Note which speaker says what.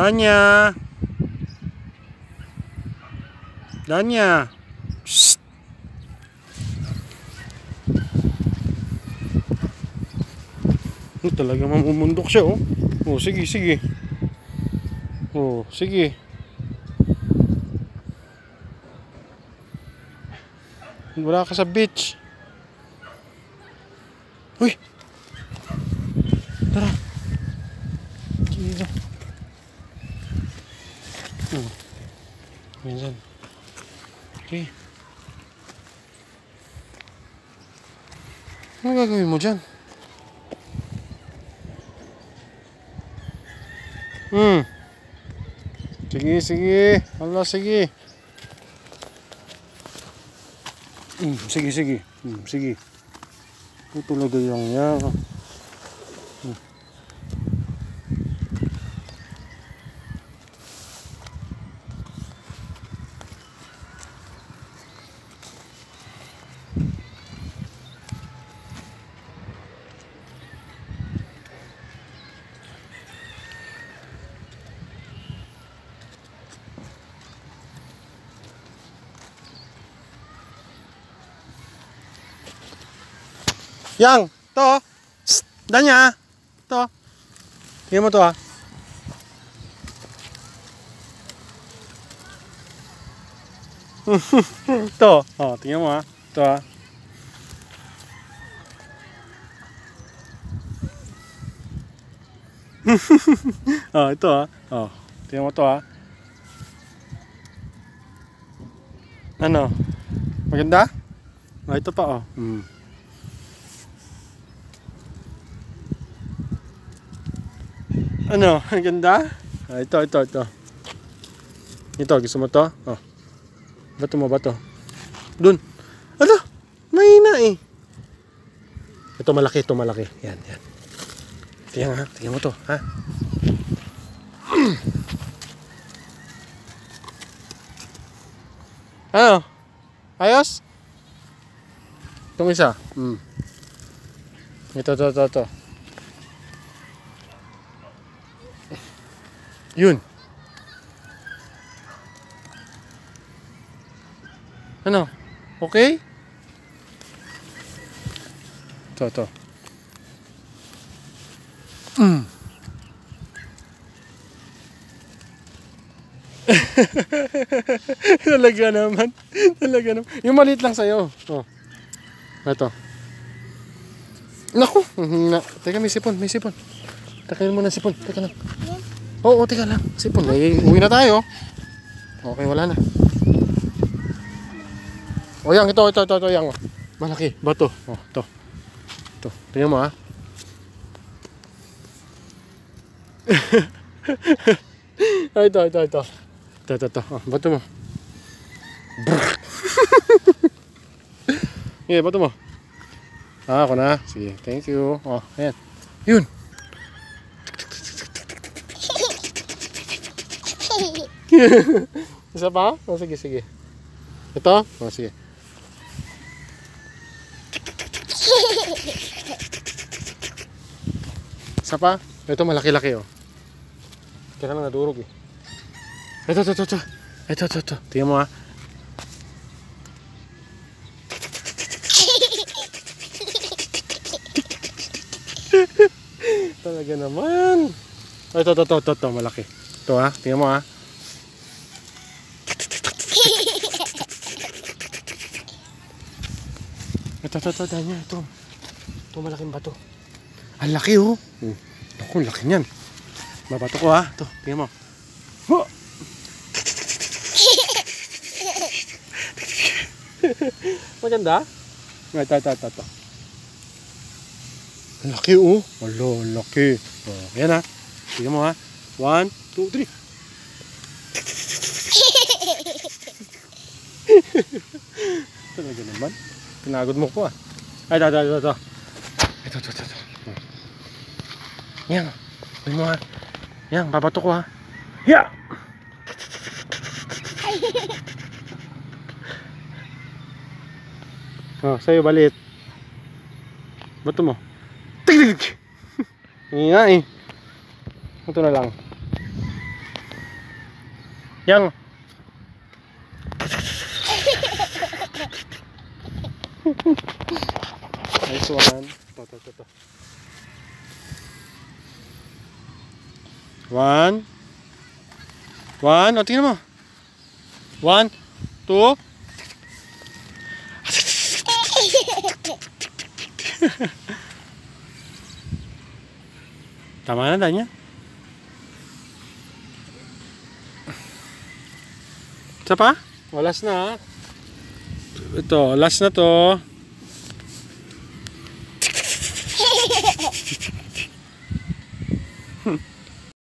Speaker 1: Danya. Danya. Shh. Oh, talaga mamumundok siya oh. Oh, sige, sige. Oh, sige. Wala ka sa beach. Uy! Tara. Dito. Oh. Minsan. Okay. Ano gagawin mo dyan? Hmm. Sige, sige. Allah, sige. Hmm, sige, sige. Hmm, sige. Ito talaga yung yan. Yang, to. Danya. To. Tingnan mo to ah. to. Oh, tingnan mo ah. To ah. oh, ito ah. Oh, tingnan mo to ah. Ano? Maganda? Oh, ito pa oh. Hmm. Ano? Ang ganda? Ah, ito, ito, ito. Ito, gusto mo to? Oh. Bato mo, bato. Dun. Ano? Mahina eh. Ito malaki, ito malaki. Yan, yan. Tingnan ha, tingnan mo to, ha? ano? Ayos? Itong isa. Hmm. Ito, ito, ito, ito. Yun. Ano? Okay? Ito, ito. Mm. Talaga naman. Talaga naman. Yung maliit lang sa'yo. Oh. Ito. Naku. Na. Teka, may sipon. May sipon. Takayin mo na sipon. Teka lang. Oo, teka lang. Sipon. Eh, uwi na tayo. Okay, wala na. O yan, ito, ito, ito, ito, yan. oh. Malaki. Bato. O, ito. Ito. Tingnan mo, ha. Ah, ito, ito, ito. Ito, ito, ito. Oh, bato mo. Sige, bato mo. Ah, ako na. Sige, thank you. Oh, ayan. Yun. Isa pa? O, sige, sige. Ito? O, sige. Isa pa? Ito, malaki-laki, oh. Kaya lang nadurog, eh. Ito, ito, ito, ito. Ito, ito, ito. Tingnan mo, ha. Talaga naman. Ito, ito, ito, ito, ito, malaki. Ito, ha. Tingnan mo, ha. Ito, ito, ito, Danya, ito. Ito, malaking bato. Ang laki, oh. Hmm. Ako, laki niyan. Mabato ko, ha. Ito, tingnan mo. Oh! Maganda? Ito, ito, ito, ito. Ang laki, oh. Wala, ang laki. Oh, yan, ha. Tingnan mo, ha. One, two, three. Talaga naman. Pinagod mo ko ah. Ay, ito, ito, ito, ito. Ito, ito, ito. Yan. Uy mo ha. Yan, babato ko ha. Ya! Oh, sa'yo balit. Bato mo. Tig, tig, tig. Yan eh. Ito na lang. Yang. One. Ito, ito, ito. One. One. O, tingnan mo. One. Two. Tama na, Danya. Isa pa? O, last na. Ito, last na to.